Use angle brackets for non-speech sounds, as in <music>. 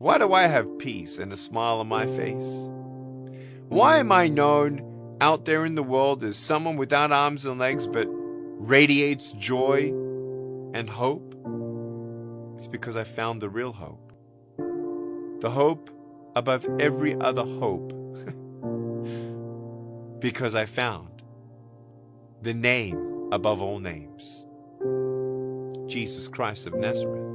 Why do I have peace and a smile on my face? Why am I known out there in the world as someone without arms and legs but radiates joy and hope? It's because I found the real hope. The hope above every other hope. <laughs> because I found the name above all names Jesus Christ of Nazareth.